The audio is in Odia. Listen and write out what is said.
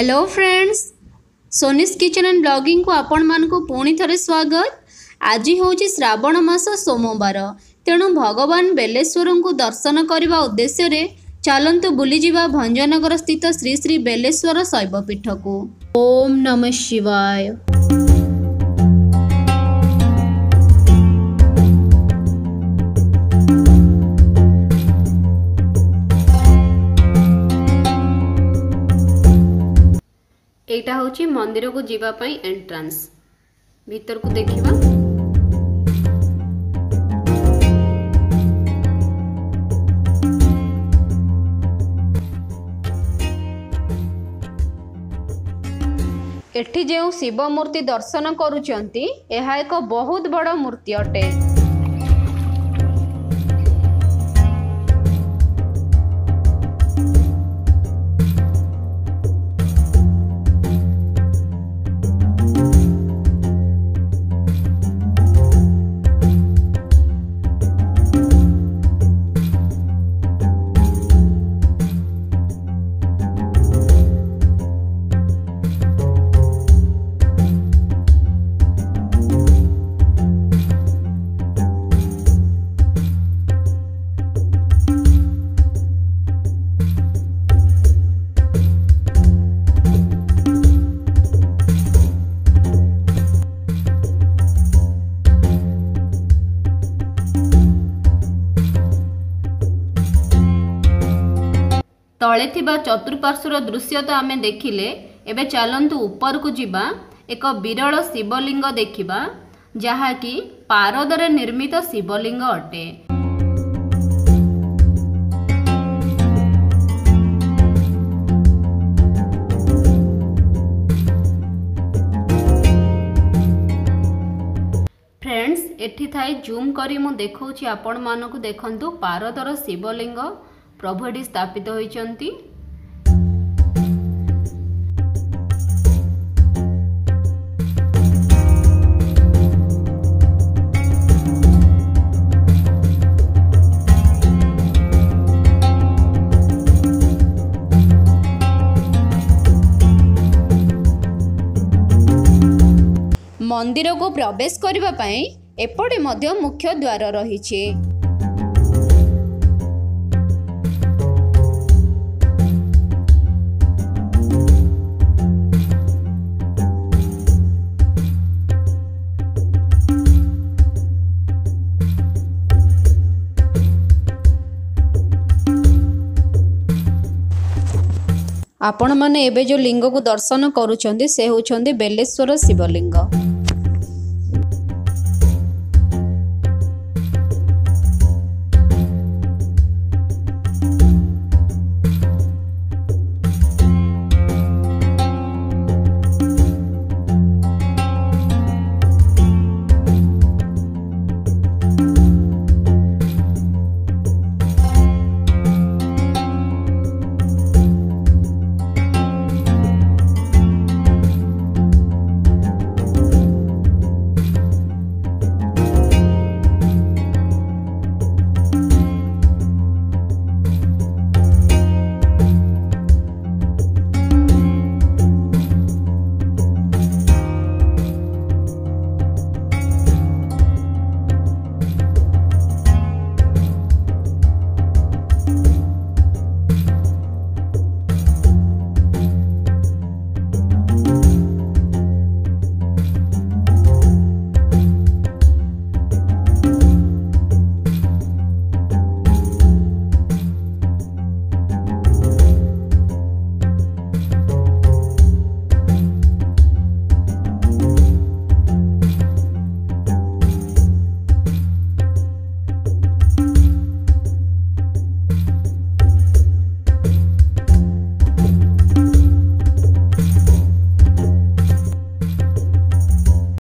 Hello friends Soni's kitchen and ବ୍ଲଗିଂକୁ ଆପଣମାନଙ୍କୁ ପୁଣି ଥରେ ସ୍ୱାଗତ। ଆଜି ହେଉଛି ଶ୍ରାବଣ ମାସ ସୋମବାର। ତେଣୁ ଭଗବାନ ବେଲେଶ୍ୱରଙ୍କୁ ଦର୍ଶନ କରିବା ଉଦ୍ଦେଶ୍ୟରେ ଚାଲନ୍ତୁ ବୁଲିଯିବା ଭଞ୍ଜନଗର ସ୍ଥିତ ଶ୍ରୀ ଶ୍ରୀ ବେଲେଶ୍ୱର ଶୈବପୀଠକୁ। ଓମ୍ ନମ ଶିବାୟ। ଏଇଟା ହେଉଛି ମନ୍ଦିରକୁ ଯିବା ପାଇଁ ଏଣ୍ଟ୍ରାନ୍ସ ଭିତରକୁ ଦେଖିବା। ଏଠି ଯେଉଁ ଶିବ ମୂର୍ତ୍ତି ଦର୍ଶନ କରୁଛନ୍ତି ଏହା ଏକ ବହୁତ ବଡ଼ ମୂର୍ତ୍ତି ଅଟେ। ତଳେ ଥିବା ଚତୁଃପାର୍ଶ୍ୱର ଦୃଶ୍ୟ ତ ଆମେ ଦେଖିଲେ ଏବେ ଚାଲନ୍ତୁ ଉପରକୁ ଯିବା ଏକ ବିରଳ ଶିବଲିଙ୍ଗ ଦେଖିବା ଯାହାକି ପାରଦରେ ନିର୍ମିତ ଶିବଲିଙ୍ଗ ଅଟେ। ଫ୍ରେଣ୍ଡସ୍ ଏଠି ଥାଇ ଜୁମ୍ କରି ମୁଁ ଦେଖାଉଛି ଆପଣମାନଙ୍କୁ ଦେଖନ୍ତୁ ପାରଦର ଶିବଲିଙ୍ଗ ପ୍ରଭୁ ଏଠି ସ୍ଥାପିତ ହୋଇଛନ୍ତି। ମନ୍ଦିରକୁ ପ୍ରବେଶ କରିବା ପାଇଁ ଏପଟେ ମଧ୍ୟ ମୁଖ୍ୟ ଦ୍ୱାର ରହିଛି। ଆପଣମାନେ ଏବେ ଯେଉଁ ଲିଙ୍ଗକୁ ଦର୍ଶନ କରୁଛନ୍ତି ସେ ହେଉଛନ୍ତି ବେଲେଶ୍ୱର ଶିବଲିଙ୍ଗ।